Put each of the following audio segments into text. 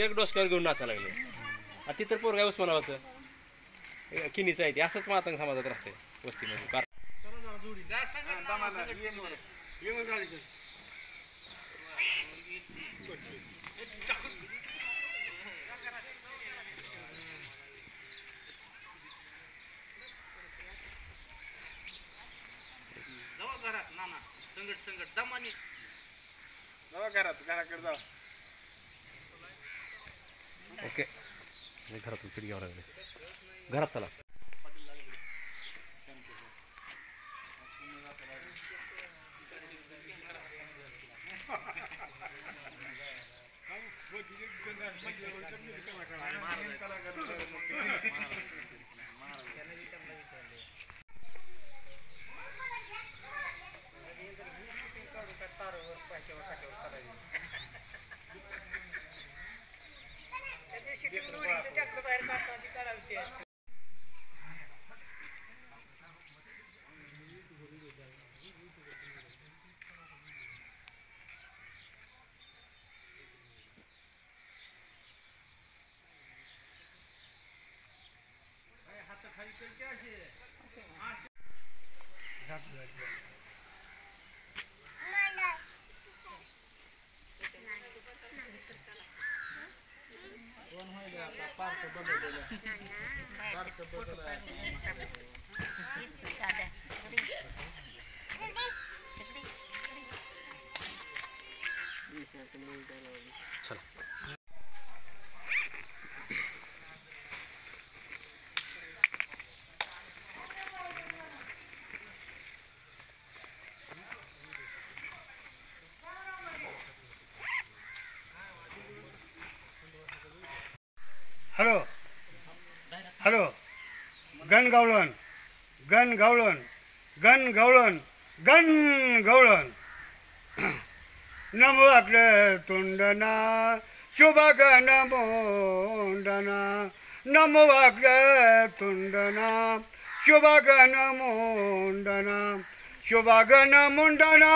जग डोसक्यावर घेऊन नाचायला लागले. आणि ती तर पोरगा उस्मानाबाचं किनीचं आहे ते. असंच मातंग समाजात राहते वस्तीमध्ये. घरात नाना. संकट संकट दमाने. घरात. घराकडे जाऊ ओके मी घरातून खिडकी घ्यावं लागले घरात चला ಸಿಟಿಗೆ ನೋಡಿದ್ರೆ ಚಕ್ರ ಬಾರಿ ಮಾಡ್ಕೊಂಡು ಕಳಾಗುತ್ತೆ That's good. हॅलो हॅलो गण गावळण गण गावळण गण गावळण गण गावळण नमो आपलं तोंडना शुभगन मोंडना। नमो आपलं तुंडना शुभगन मोंडना। शुभगन मुंडना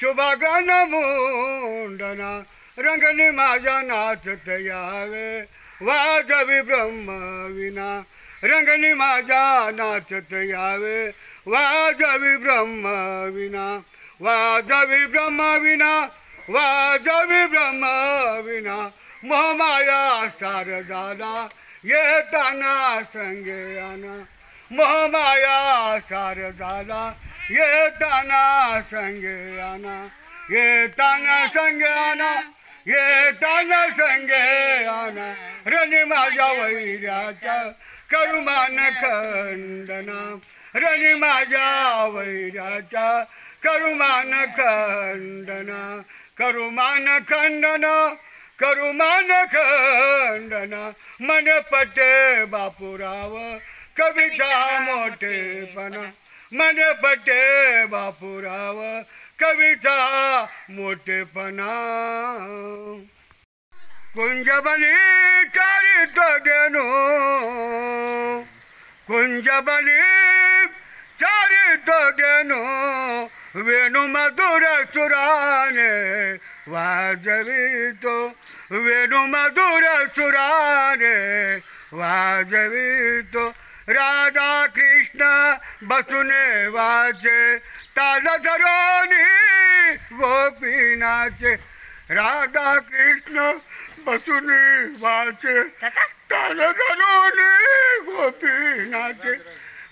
शुभगन मुंडना। रंगने माझा नाच तयावे वाजवी ब्रह्मविना रंगने माझा नाच तयावे यावे वाजवी ब्रह्म ब्रह्मविना वाजवी ब्रह्मविना वाजवी ब्रह्म विना मोहमाया सार झाला येताना संगे आना मोहमाया सार झाला येताना संगे आना येताना संगे आना येताना संगे आना रणी माझ्या वैऱ्याच्या करुमान खंडना. रणी माझ्या वैऱ्याच्या करुमान खंडना. करुमान खंडना करुमान खंडना मन पटे बापुराव कविता मोठेपणा मन पटे बापुराव कविता मोठेपणा कुंजबली चारित देनो कुंजबली चारित देनो वेणू मधुर सुराने वाजवितो वेणू मधुर सुराने वाजवितो राधा कृष्ण बसुने वाचे ताल धरोनी गोपीनाचे राधा कृष्ण बसुने वाचे ताल धरून गोपीनाचे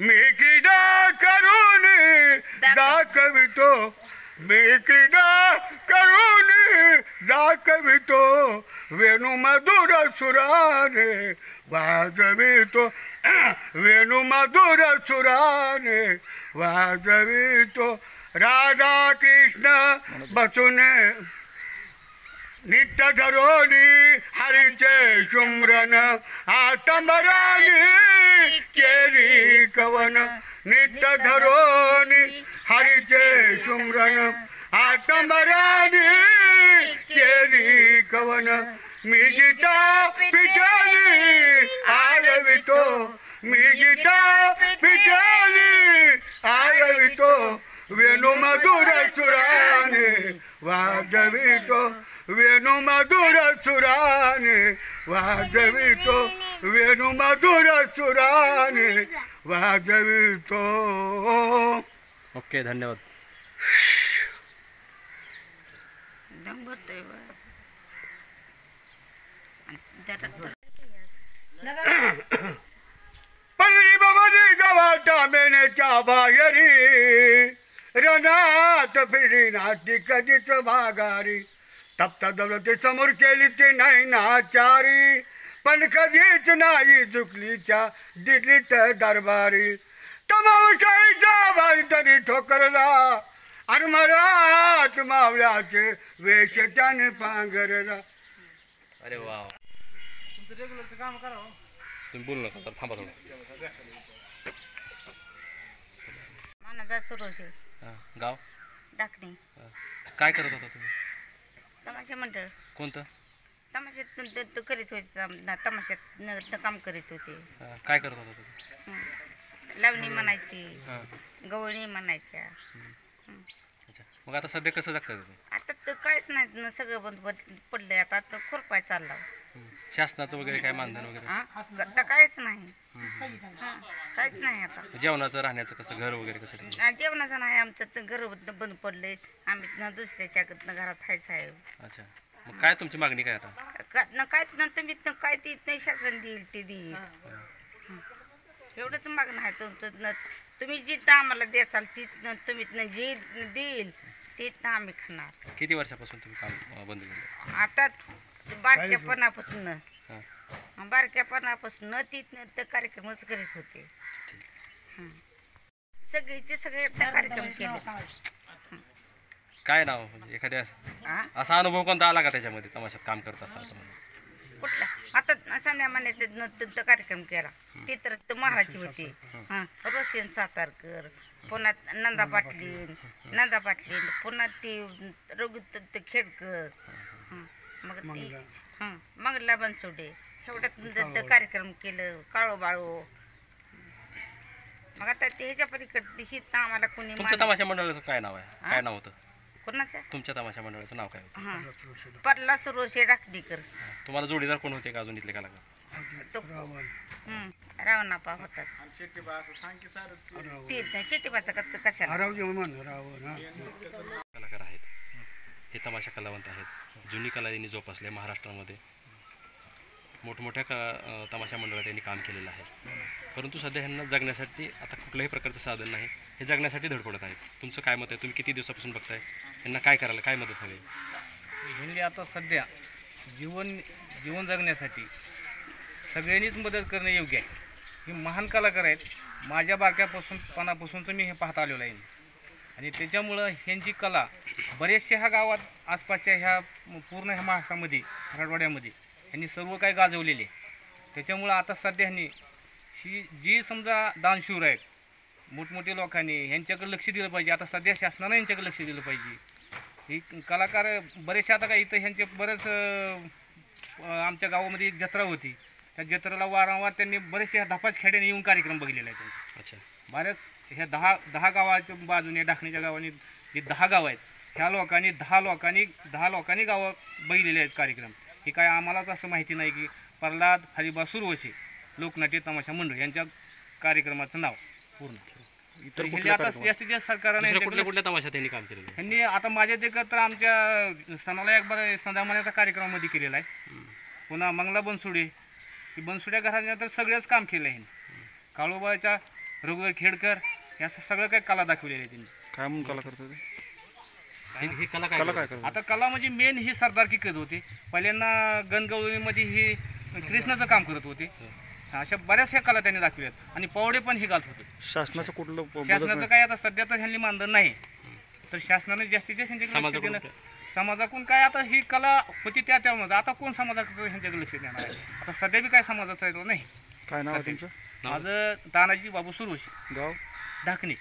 मी क्रीडा करून दाखवितो मी क्रीडा करून दाखवितो वेणू मधुर सुराने वाजवितो वेणू मधुर सुराने वाजवितो राधा कृष्ण बसून नित्य धरोनी हरिचे शुम्रन आतंबरानी केरी कवन नित्य धरोनी हरिचे शुम्रन आतंबरानी केली कवन. मी गीता पिठाली आळवितो. मी गीता पिठाली आळवितो. वेणू मधुर सुराने वाजवितो. वेणू मधुर सुराने वाजवितो. वेणू मधुर सुराने वाजवितो. ओके धन्यवाद. दम भरतोय बा. आणि त्या पल्ली भवानी गवाटा मेनेच्या बाहेरी रनात फिरी नाती कधीच माघारी तप्त दौलती समोर केली ती नाही नाचारी पण कधीच नाही चुकलीच्या दिलीत दरबारी तमाशाईच्या बाई तरी ठोकरला आणि मरात मावळ्याचे वेश त्याने पांघरला. अरे वा. तुम्ही बोलू नका थांबा थोडं. मानाचा सुरोश हां गाव? डाकणे. हां. काय करत होता तुम्ही? तमाशा मंडळ. कोणतं? तमाशात न- त- त- करीत होते तम- न- तमाशात न- न- काम करीत होते. हां, काय करत होता तुम्ही? हं. लावणी म्हणायची हां. गवळणी म्हणायच्या. अच्छा. मग आता सध्या कसं जगता तुम्ही? आता तर काहीच नाही न सगळं बंद पड- पडलंय. आता आता खुरपाय चालला हं. शासनाचं वगैरे काय मानधन वगैरे? हा? आता काहीच नाही. हा काहीच नाही आता. जेवणाचं राहण्याचं कसं घर वगैरे कसं ठेवलं? आ, जेवणाचं नाही. आमचं तर घर बंद बंद पडले आम्ही न दुसऱ्याच्या घरात आहे साहेब. अच्छा. मग काय तुमची मागणी काय आता? का न काय न तुम्ही न काय ती नाही शासन देईल ते देईल. हं. एवढंच मागणं आहे तुमचं न तुम्ही जिथं आम्हाला द्याचाल तिथं तुम्ही न जे देईल तिथं आम्ही खाणार. किती वर्षापासून तुम्ही काम बंद केलं? आता बारक्यापणापासून. हां. बारक्यापणापासून तिथनं ते कार्यक्रमच करीत होते. हं. सगळीचे सगळे कार्यक्रम केले. काय नाव म्हणजे एखाद्या हा असा अनुभव कोणता आला का त्याच्यामध्ये तमाशात काम करत असताना तुम्हाला संध्या मान्याचा कार्यक्रम केला. ती तर त महाराची होती. हां. रोशन सातारकर पुन्हा नंदा पाटलीन नंदा पाटलीन पुन्हा ती रघुत खेडकर. मग ती हां. मंगला बनसोडे. एवढ्यात कार्यक्रम केलं. काळो बाळो मग आता ते ह्याच्या पलीकडे ही तर आम्हाला कोणी तुमच्या तमाशा मंडळाचं काय नाव आहे? काय नाव होतं? कोणाचं? तुमच्या तमाशा मंडळाचं नाव काय होतं? हां. पडला सुरोशे डाकडीकर तुम्हाला जोडीदार कोण होते का अजून इथले कलाकार? तो हं, रावणापा ती कशाला? रावण हा. कलाकार आहेत. हे तमाशा कलावंत आहेत. जुनी कला यांनी जोपासल्या महाराष्ट्रामध्ये. मोठमोठ्या क तमाशा मंडळात त्यांनी काम केलेलं आहे. परंतु सध्या ह्यांना जगण्यासाठी आता कुठल्याही प्रकारचं साधन नाही. हे जगण्यासाठी धडपडत आहेत. तुमचं काय मत आहे? तुम्ही किती दिवसापासून बघताय? यांना काय करायला काय मदत हवी? ह्यांनी आता सध्या जीवन जीवन जगण्यासाठी सगळ्यांनीच मदत करणं योग्य आहे. हे महान कलाकार आहेत. माझ्या बारक्यापासून पणापासूनच मी हे पाहता आलेलो आहे. आणि त्याच्यामुळं ह्यांची कला बरेचशा ह्या गावात आसपासच्या ह्या पूर्ण ह्या महाराष्ट्रामध्ये मराठवाड्यामध्ये ह्यांनी सर्व काही गाजवलेले. त्याच्यामुळं आता सध्या ह्यांनी ही जी समजा दानशूर आहेत मोठमोठे लोकांनी ह्यांच्याकडे लक्ष दिलं पाहिजे. आता सध्या शासनानं यांच्याकडे लक्ष दिलं पाहिजे. ही कलाकार बरेचसे आता काय इथं ह्यांचे बरेच आमच्या गावामध्ये एक जत्रा होती. त्या जत्रेला वारंवार त्यांनी बरेचसे ह्या धपाच खेड्याने येऊन कार्यक्रम बघितलेला आहे त्यांचा. अच्छा. बऱ्याच ह्या दहा दहा गावाच्या बाजूने डाकणीच्या गावाने जे दहा गाव आहेत ह्या लोकांनी दहा लोकांनी दहा लोकांनी गावं बघितलेले आहेत कार्यक्रम. हे काय आम्हालाच असं माहिती नाही की प्रल्हाद हरिबा सुरवशी लोकनाट्य तमाशा मंडळ यांच्या कार्यक्रमाचं नाव पूर्ण. तर हे आता जास्तीत जास्त सरकारने कुठल्या कुठल्या तमाशात त्यांनी काम केलेलं आहे? ह्यांनी आता माझ्या देखत तर आमच्या सणाला एक बार संध्यामान्याचा कार्यक्रमामध्ये केलेला आहे. पुन्हा मंगला बनसुडे. की बनसुड्या घराच्या तर सगळंच काम केलं आहे. काळोबाच्या रघुवर खेडकर या सगळं काही कला दाखवलेली आहे त्यांनी. काय म्हणून कला करतो ते ही कला काय कला काय करतो आता कला म्हणजे मेन ही सरदारकी करत होती. पहिल्यांदा गणगवळीमध्ये ही कृष्णाचं काम करत होते. अशा बऱ्याचशा कला त्यांनी दाखवल्यात. आणि पवडे पण हे घालत होते. शासनाचं कुठलं प- मदत शासनाचं नाही? काय आता सध्या तर ह्यांनी मानधन नाही. तर शासनाने जास्तीत जास्त ह्यांच्याकडे लक्ष समाजाकडून देणं समाजाकडून काय आता ही कला होती त्या त्यामध्ये आता कोण समाजाकडे ह्यांच्याकडे लक्ष देणार आहे? आता सध्या बी काय समाजाचं आहे तो नाही. काय नाव आहे तुमचं? माझं तानाजी बाबू सुरवशी. गाव? ढाकणे.